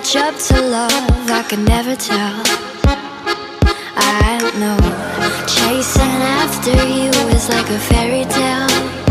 catch up to love? I could never tell. I know chasing after you is like a fairy tale.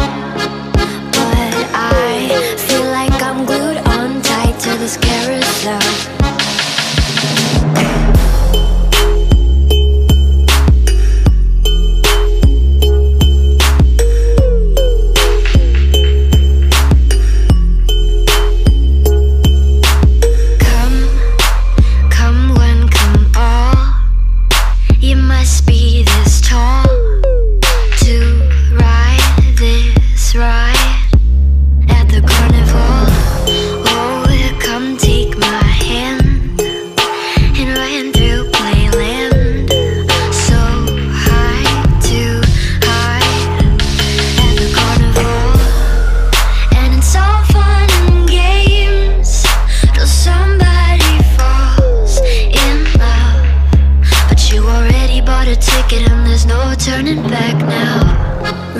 Back now.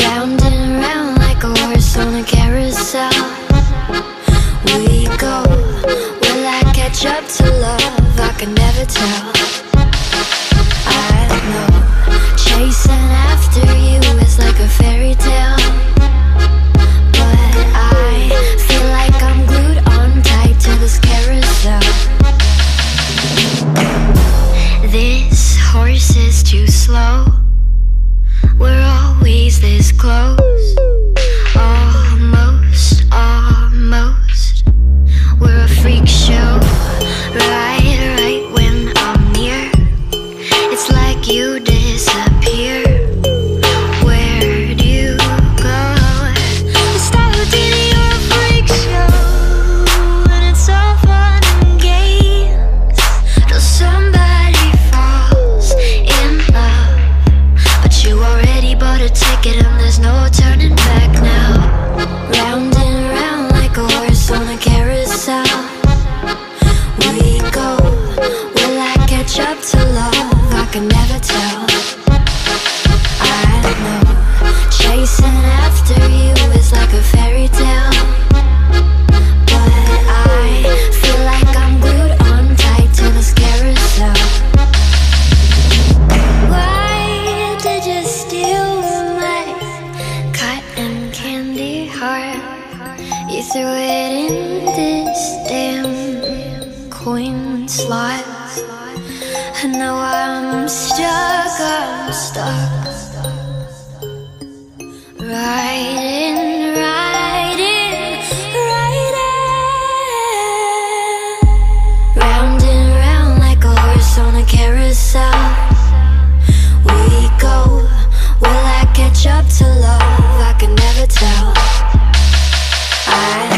Round and round like a horse on a carousel. We go. Will I catch up to love? I can never tell. I know chasing after you is like a fairy tale. But I feel like I'm glued on tight to this carousel. This horse is too slow. We're always this close. I up to love? I can never tell. I know chasing after you is like a fairy tale. But I feel like I'm glued on tight to this carousel. Why did you steal my cotton candy heart? You threw it in this damn coin slot. Now I'm stuck, I'm stuck. Riding, riding, riding. Round and round like a horse on a carousel. We go, will I catch up to love? I can never tell. I